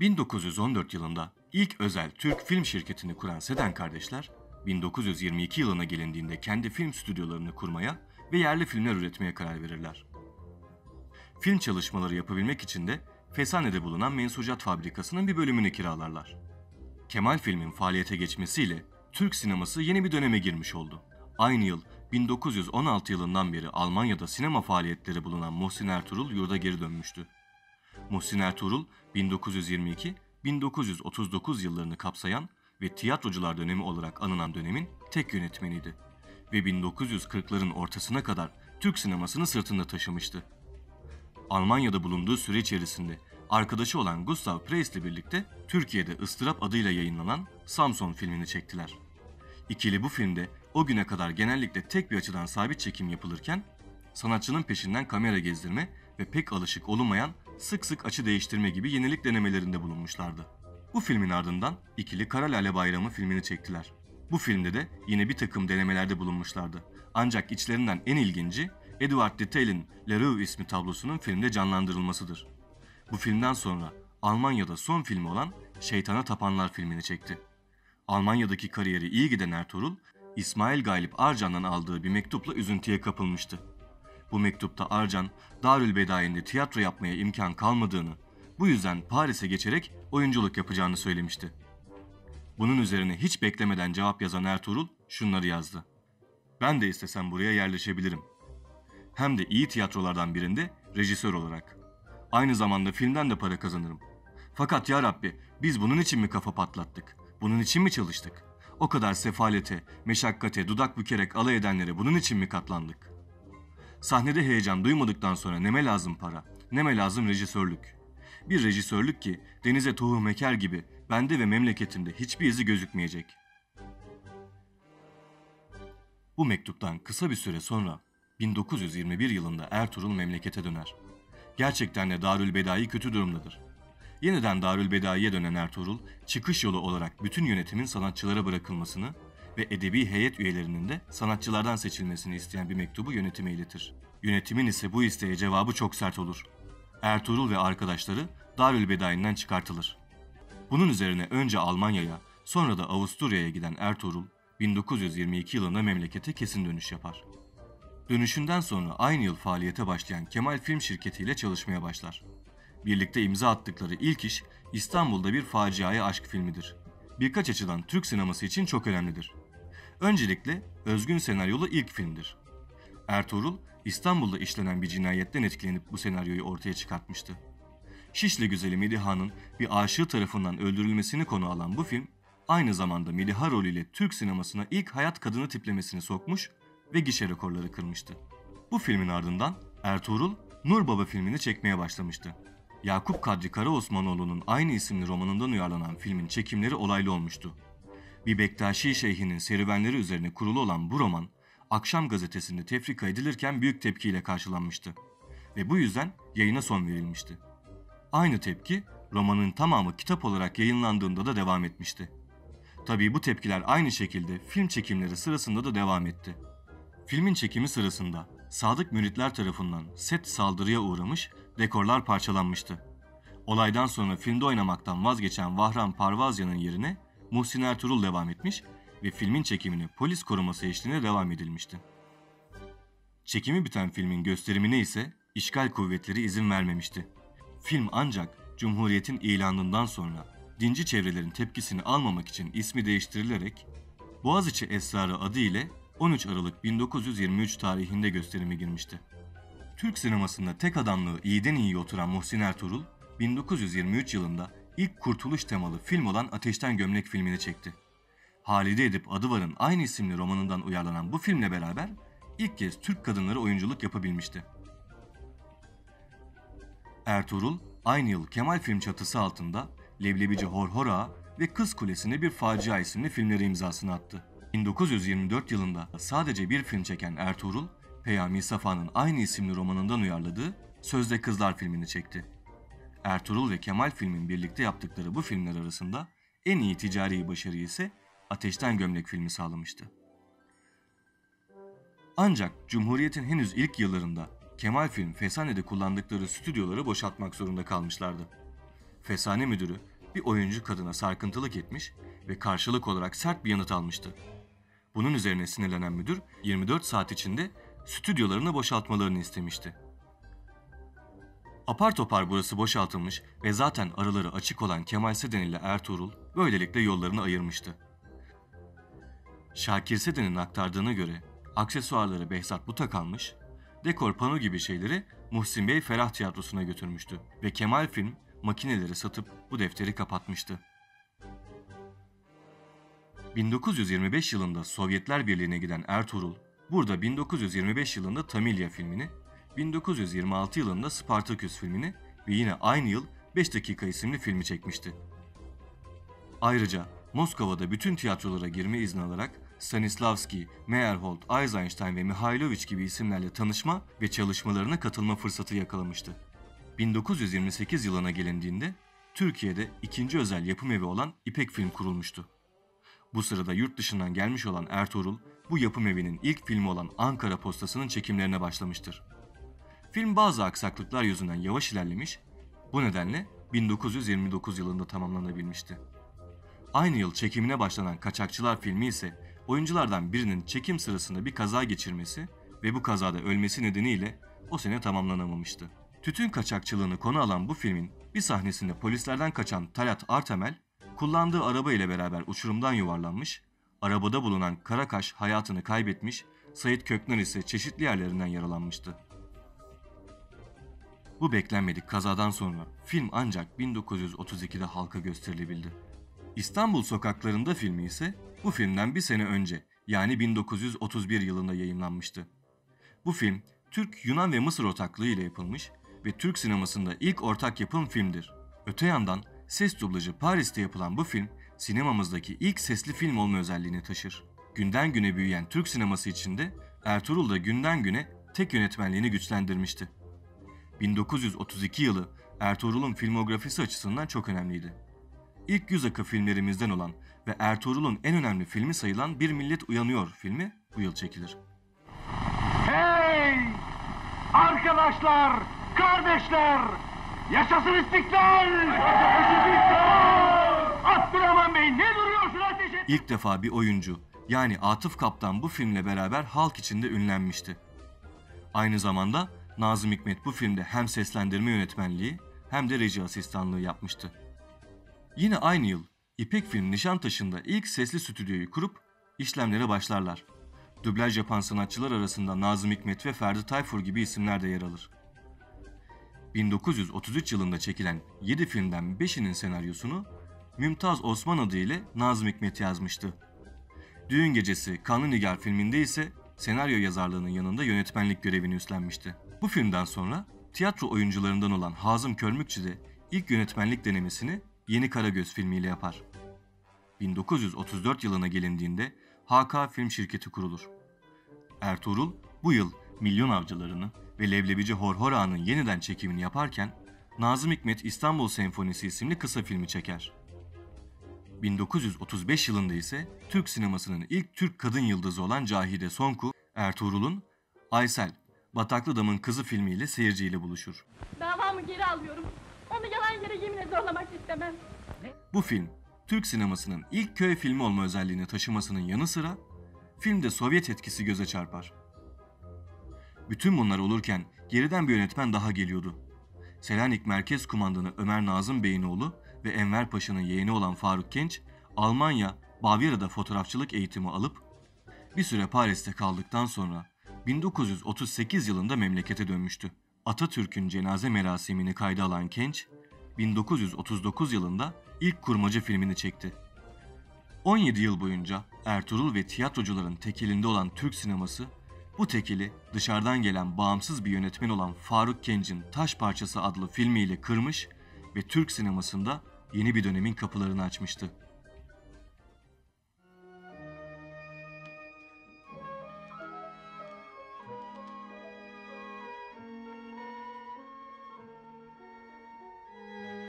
1914 yılında ilk özel Türk film şirketini kuran Seden kardeşler, 1922 yılına gelindiğinde kendi film stüdyolarını kurmaya ve yerli filmler üretmeye karar verirler. Film çalışmaları yapabilmek için de Fesane'de bulunan Mensucat Fabrikası'nın bir bölümünü kiralarlar. Kemal filmin faaliyete geçmesiyle Türk sineması yeni bir döneme girmiş oldu. Aynı yıl 1916 yılından beri Almanya'da sinema faaliyetleri bulunan Muhsin Ertuğrul yurda geri dönmüştü. Muhsin Ertuğrul 1922-1939 yıllarını kapsayan ve tiyatrocular dönemi olarak anılan dönemin tek yönetmeniydi ve 1940'ların ortasına kadar Türk sinemasını sırtında taşımıştı. Almanya'da bulunduğu süre içerisinde arkadaşı olan Gustav Preis ile birlikte Türkiye'de Istırap adıyla yayınlanan Samson filmini çektiler. İkili bu filmde o güne kadar genellikle tek bir açıdan sabit çekim yapılırken sanatçının peşinden kamera gezdirme ve pek alışık olunmayan sık sık açı değiştirme gibi yenilik denemelerinde bulunmuşlardı. Bu filmin ardından ikili Kara Lale Bayramı filmini çektiler. Bu filmde de yine bir takım denemelerde bulunmuşlardı. Ancak içlerinden en ilginci Edward Detail'in Le Rue ismi tablosunun filmde canlandırılmasıdır. Bu filmden sonra Almanya'da son filmi olan Şeytana Tapanlar filmini çekti. Almanya'daki kariyeri iyi giden Ertuğrul, İsmail Galip Arcan'dan aldığı bir mektupla üzüntüye kapılmıştı. Bu mektupta Arcan, Darül Bedai'nde tiyatro yapmaya imkan kalmadığını, bu yüzden Paris'e geçerek oyunculuk yapacağını söylemişti. Bunun üzerine hiç beklemeden cevap yazan Ertuğrul şunları yazdı. Ben de istesem buraya yerleşebilirim. Hem de iyi tiyatrolardan birinde rejisör olarak. Aynı zamanda filmden de para kazanırım. Fakat ya Rabbi biz bunun için mi kafa patlattık? Bunun için mi çalıştık? O kadar sefalete, meşakkate, dudak bükerek alay edenlere bunun için mi katlandık? Sahnede heyecan duymadıktan sonra neme lazım para, neme lazım rejisörlük. Bir rejisörlük ki denize tohum eker gibi bende ve memleketimde hiçbir izi gözükmeyecek. Bu mektuptan kısa bir süre sonra 1921 yılında Ertuğrul memlekete döner. Gerçekten de Darül Bedai kötü durumdadır. Yeniden Darül Bedai'ye dönen Ertuğrul, çıkış yolu olarak bütün yönetimin sanatçılara bırakılmasını ve edebi heyet üyelerinin de sanatçılardan seçilmesini isteyen bir mektubu yönetime iletir. Yönetimin ise bu isteğe cevabı çok sert olur. Ertuğrul ve arkadaşları Darül Bedai'nden çıkartılır. Bunun üzerine önce Almanya'ya, sonra da Avusturya'ya giden Ertuğrul, 1922 yılında memlekete kesin dönüş yapar. Dönüşünden sonra aynı yıl faaliyete başlayan Kemal Film Şirketi ile çalışmaya başlar. Birlikte imza attıkları ilk iş İstanbul'da bir faciaya aşk filmidir. Birkaç açıdan Türk sineması için çok önemlidir. Öncelikle özgün senaryolu ilk filmdir. Ertuğrul, İstanbul'da işlenen bir cinayetten etkilenip bu senaryoyu ortaya çıkartmıştı. Şişli güzeli Mediha'nın bir aşığı tarafından öldürülmesini konu alan bu film, aynı zamanda Mediha rolüyle Türk sinemasına ilk hayat kadını tiplemesini sokmuş ve gişe rekorları kırmıştı. Bu filmin ardından Ertuğrul, Nur Baba filmini çekmeye başlamıştı. Yakup Kadri Karaosmanoğlu'nun aynı isimli romanından uyarlanan filmin çekimleri olaylı olmuştu. Bir Bektaşi şeyhinin serüvenleri üzerine kurulu olan bu roman, Akşam gazetesinde tefrika edilirken büyük tepkiyle karşılanmıştı ve bu yüzden yayına son verilmişti. Aynı tepki romanın tamamı kitap olarak yayınlandığında da devam etmişti. Tabii bu tepkiler aynı şekilde film çekimleri sırasında da devam etti. Filmin çekimi sırasında sadık müritler tarafından set saldırıya uğramış, dekorlar parçalanmıştı. Olaydan sonra filmde oynamaktan vazgeçen Vahran Parvazyan'ın yerine Muhsin Ertuğrul devam etmiş ve filmin çekimine polis koruması eşliğinde devam edilmişti. Çekimi biten filmin gösterimine ise işgal kuvvetleri izin vermemişti. Film ancak Cumhuriyet'in ilanından sonra dinci çevrelerin tepkisini almamak için ismi değiştirilerek Boğaziçi Esrarı adı ile 13 Aralık 1923 tarihinde gösterime girmişti. Türk sinemasında tek adamlığı iyiden iyi oturan Muhsin Ertuğrul, 1923 yılında ilk kurtuluş temalı film olan Ateşten Gömlek filmini çekti. Halide Edip Adıvar'ın aynı isimli romanından uyarlanan bu filmle beraber ilk kez Türk kadınları oyunculuk yapabilmişti. Ertuğrul aynı yıl Kemal Film çatısı altında Leblebici Horhora ve Kız Kulesi'nde bir facia isimli filmleri imzasını attı. 1924 yılında sadece bir film çeken Ertuğrul, Peyami Safa'nın aynı isimli romanından uyarladığı Sözde Kızlar filmini çekti. Ertuğrul ve Kemal filmin birlikte yaptıkları bu filmler arasında en iyi ticari başarıyı ise Ateşten Gömlek filmi sağlamıştı. Ancak Cumhuriyet'in henüz ilk yıllarında Kemal Film Fesane'de kullandıkları stüdyoları boşaltmak zorunda kalmışlardı. fesane müdürü bir oyuncu kadına sarkıntılık etmiş ve karşılık olarak sert bir yanıt almıştı. Bunun üzerine sinirlenen müdür 24 saat içinde stüdyolarını boşaltmalarını istemişti. Apar topar burası boşaltılmış ve zaten araları açık olan Kemal Seden ile Ertuğrul böylelikle yollarını ayırmıştı. Şakir Seden'in aktardığına göre aksesuarları Behzat Buta kalmış, dekor pano gibi şeyleri Muhsin Bey Ferah Tiyatrosu'na götürmüştü ve Kemal Film makineleri satıp bu defteri kapatmıştı. 1925 yılında Sovyetler Birliği'ne giden Ertuğrul, burada 1925 yılında Tamilya filmini, 1926 yılında Spartaküs filmini ve yine aynı yıl 5 dakika isimli filmi çekmişti. Ayrıca Moskova'da bütün tiyatrolara girme izni alarak Stanislavski, Meyerhold, Eisenstein ve Mihailovich gibi isimlerle tanışma ve çalışmalarına katılma fırsatı yakalamıştı. 1928 yılına gelindiğinde Türkiye'de ikinci özel yapım evi olan İpek Film kurulmuştu. Bu sırada yurt dışından gelmiş olan Ertuğrul, bu yapım evinin ilk filmi olan Ankara Postası'nın çekimlerine başlamıştır. Film bazı aksaklıklar yüzünden yavaş ilerlemiş, bu nedenle 1929 yılında tamamlanabilmişti. Aynı yıl çekimine başlanan Kaçakçılar filmi ise oyunculardan birinin çekim sırasında bir kaza geçirmesi ve bu kazada ölmesi nedeniyle o sene tamamlanamamıştı. Tütün kaçakçılığını konu alan bu filmin bir sahnesinde polislerden kaçan Talat Artemel, kullandığı araba ile beraber uçurumdan yuvarlanmış, arabada bulunan Karakaş hayatını kaybetmiş, Sayit Kökner ise çeşitli yerlerinden yaralanmıştı. Bu beklenmedik kazadan sonra film ancak 1932'de halka gösterilebildi. İstanbul Sokaklarında filmi ise bu filmden bir sene önce yani 1931 yılında yayınlanmıştı. Bu film Türk, Yunan ve Mısır ortaklığı ile yapılmış ve Türk sinemasında ilk ortak yapım filmdir. Öte yandan ses dublajı Paris'te yapılan bu film sinemamızdaki ilk sesli film olma özelliğini taşır. Günden güne büyüyen Türk sineması içinde Ertuğrul da günden güne tek yönetmenliğini güçlendirmişti. 1932 yılı Ertuğrul'un filmografisi açısından çok önemliydi. İlk yüz akı filmlerimizden olan ve Ertuğrul'un en önemli filmi sayılan Bir Millet Uyanıyor filmi bu yıl çekilir. Hey! Arkadaşlar, kardeşler! Yaşasın istiklal! Yaşasın istiklal! Abdurrahman Bey ne duruyorsun ateş et? İlk defa bir oyuncu yani Atıf Kaptan bu filmle beraber halk içinde ünlenmişti. Aynı zamanda Nazım Hikmet bu filmde hem seslendirme yönetmenliği hem de reji asistanlığı yapmıştı. Yine aynı yıl İpek Film Nişantaşı'nda ilk sesli stüdyoyu kurup işlemlere başlarlar. Dublaj yapan sanatçılar arasında Nazım Hikmet ve Ferdi Tayfur gibi isimler de yer alır. 1933 yılında çekilen 7 filmden 5'inin senaryosunu Mümtaz Osman adı ile Nazım Hikmet yazmıştı. Düğün Gecesi Kanlı Nigar filminde ise senaryo yazarlığının yanında yönetmenlik görevini üstlenmişti. Bu filmden sonra tiyatro oyuncularından olan Hazım Körmükçü de ilk yönetmenlik denemesini Yeni Karagöz filmiyle yapar. 1934 yılına gelindiğinde HK Film Şirketi kurulur. Ertuğrul bu yıl Milyon Avcılarını ve Leblebici Horhor Ağa'nın yeniden çekimini yaparken Nazım Hikmet İstanbul Senfonisi isimli kısa filmi çeker. 1935 yılında ise Türk sinemasının ilk Türk kadın yıldızı olan Cahide Sonku, Ertuğrul'un Aysel, Bataklı Damın Kızı filmiyle seyirciyle buluşur. Davamı geri alıyorum. Onu yalan yere yeminle zorlamak istemem. Bu film, Türk sinemasının ilk köy filmi olma özelliğini taşımasının yanı sıra filmde Sovyet etkisi göze çarpar. Bütün bunlar olurken geriden bir yönetmen daha geliyordu. Selanik Merkez Kumandanı Ömer Nazım Bey'in oğlu ve Enver Paşa'nın yeğeni olan Faruk Genç, Almanya, Bavyera'da fotoğrafçılık eğitimi alıp bir süre Paris'te kaldıktan sonra 1938 yılında memlekete dönmüştü. Atatürk'ün cenaze merasimini kayda alan Genç, 1939 yılında ilk kurmaca filmini çekti. 17 yıl boyunca Ertuğrul ve tiyatrocuların tekelinde olan Türk sineması, bu tekeli dışarıdan gelen bağımsız bir yönetmen olan Faruk Genç'in Taş Parçası adlı filmiyle kırmış ve Türk sinemasında yeni bir dönemin kapılarını açmıştı.